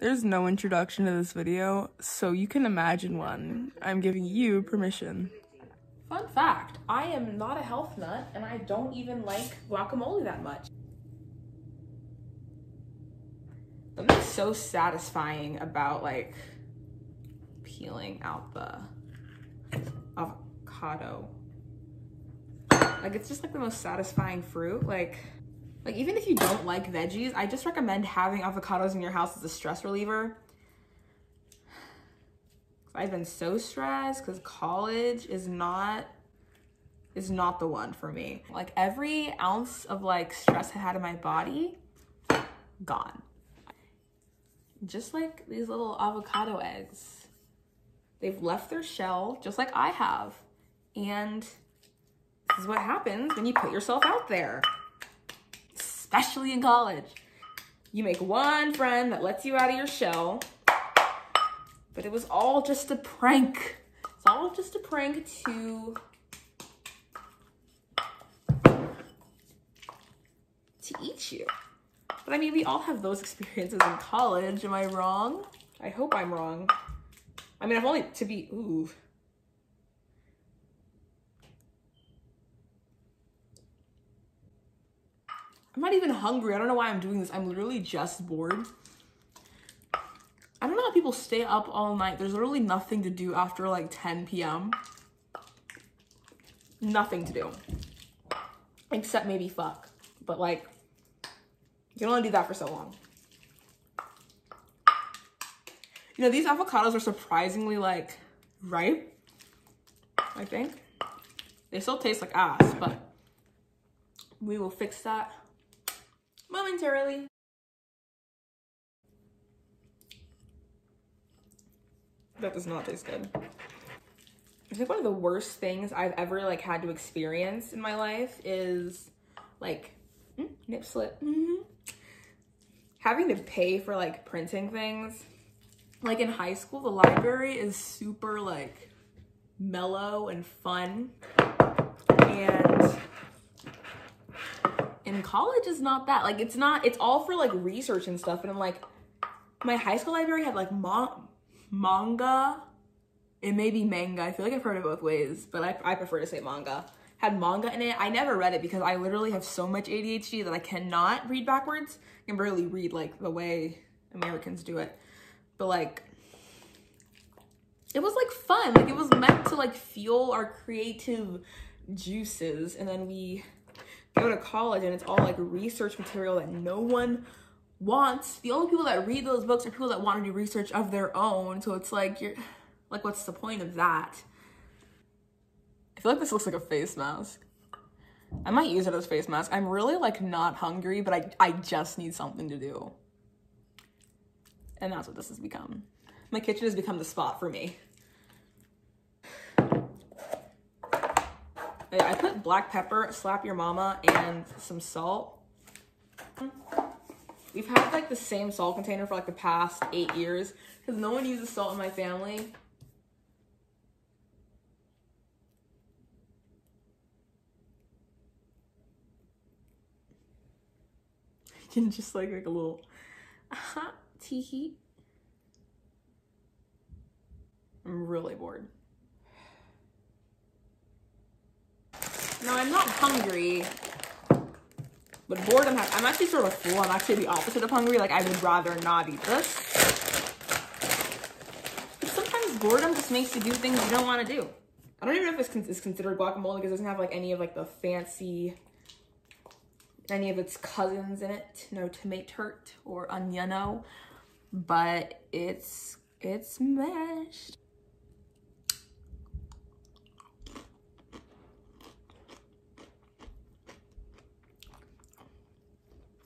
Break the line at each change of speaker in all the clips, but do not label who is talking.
There's no introduction to this video, so you can imagine one. I'm giving you permission.
Fun fact, I am not a health nut and I don't even like guacamole that much. Something so satisfying about like peeling out the avocado. Like it's just like the most satisfying fruit. Like like even if you don't like veggies, I just recommend having avocados in your house as a stress reliever. I've been so stressed because college is not is not the one for me. Like every ounce of like stress I had in my body, gone. Just like these little avocado eggs. They've left their shell just like I have. And this is what happens when you put yourself out there especially in college. You make one friend that lets you out of your shell, but it was all just a prank. It's all just a prank to to eat you. But I mean, we all have those experiences in college. Am I wrong? I hope I'm wrong. I mean, I've only to be ooh. I'm not even hungry. I don't know why I'm doing this. I'm literally just bored. I don't know how people stay up all night. There's literally nothing to do after like 10 p.m. Nothing to do. Except maybe fuck. But like, you can only do that for so long. You know, these avocados are surprisingly like ripe, I think. They still taste like ass, but we will fix that momentarily. That does not taste good. I think one of the worst things I've ever like had to experience in my life is like mm, nip slip. Mm -hmm. Having to pay for like printing things. Like in high school, the library is super like mellow and fun. And in college is not that. Like it's not, it's all for like research and stuff. And I'm like, my high school library had like ma manga. It may be manga. I feel like I've heard it both ways, but I, I prefer to say manga. Had manga in it. I never read it because I literally have so much ADHD that I cannot read backwards. I can barely read like the way Americans do it. But like, it was like fun. Like it was meant to like fuel our creative juices. And then we go to college and it's all like research material that no one wants. The only people that read those books are people that want to do research of their own. So it's like, you're like, what's the point of that? I feel like this looks like a face mask. I might use it as a face mask. I'm really like not hungry, but I, I just need something to do. And that's what this has become. My kitchen has become the spot for me. I put black pepper, slap your mama, and some salt. We've had like the same salt container for like the past eight years because no one uses salt in my family. You can just like like a little uh, tea heat. I'm really bored. No, I'm not hungry. But boredom has, I'm actually sort of full. I'm actually the opposite of hungry. Like, I would rather not eat this. But sometimes boredom just makes you do things you don't want to do. I don't even know if this it's considered guacamole because it doesn't have like any of like the fancy, any of its cousins in it. No tomato tart or oniono, but it's, it's mashed.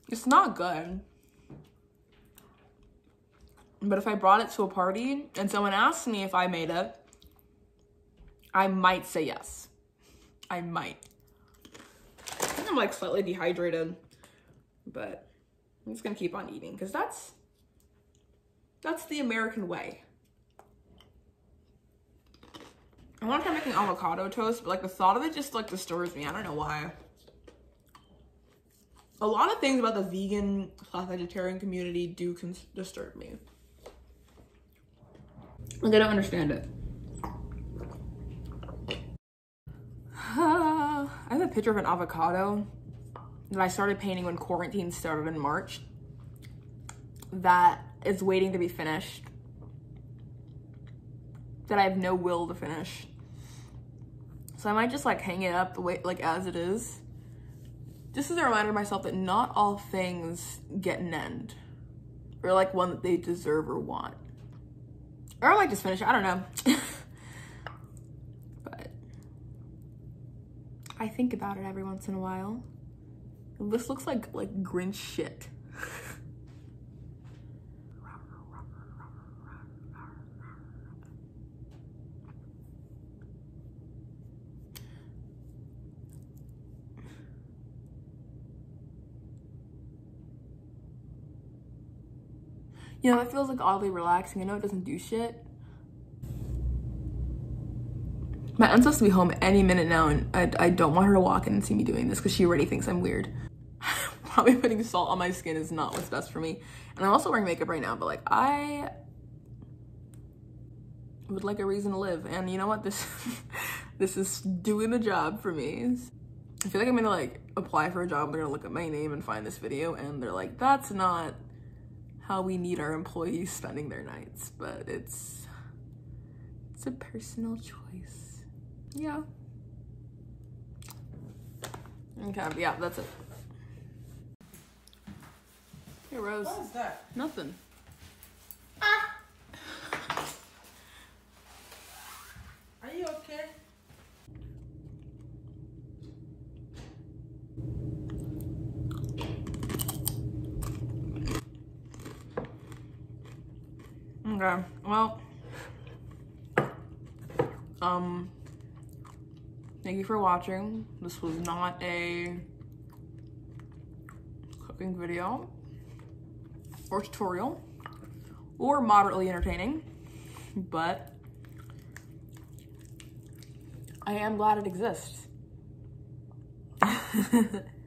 It's not good. But if I brought it to a party and someone asked me if I made it, I might say yes. I might. I think I'm like slightly dehydrated, but I'm just gonna keep on eating because that's, that's the American way. I want to try making avocado toast, but like the thought of it just like disturbs me. I don't know why a lot of things about the vegan slash vegetarian community do disturb me. Like I don't understand it. I have a picture of an avocado that I started painting when quarantine started in March that is waiting to be finished. That I have no will to finish. So I might just like hang it up the way like as it is. Just as a reminder to myself that not all things get an end. Or like one that they deserve or want. Or I might just finish I don't know. but I think about it every once in a while. This looks like like Grinch shit. You know, it feels like oddly relaxing. I know it doesn't do shit. My aunt's supposed to be home any minute now, and I, I don't want her to walk in and see me doing this because she already thinks I'm weird. Probably putting salt on my skin is not what's best for me. And I'm also wearing makeup right now, but like, I would like a reason to live. And you know what? This, this is doing the job for me. I feel like I'm gonna like apply for a job. They're gonna look at my name and find this video, and they're like, that's not how we need our employees spending their nights, but it's it's a personal choice. Yeah. Okay, yeah, that's it. Hey Rose.
What is that?
Nothing.
Are you okay?
Okay, well, um, thank you for watching. This was not a cooking video or tutorial or moderately entertaining, but I am glad it exists.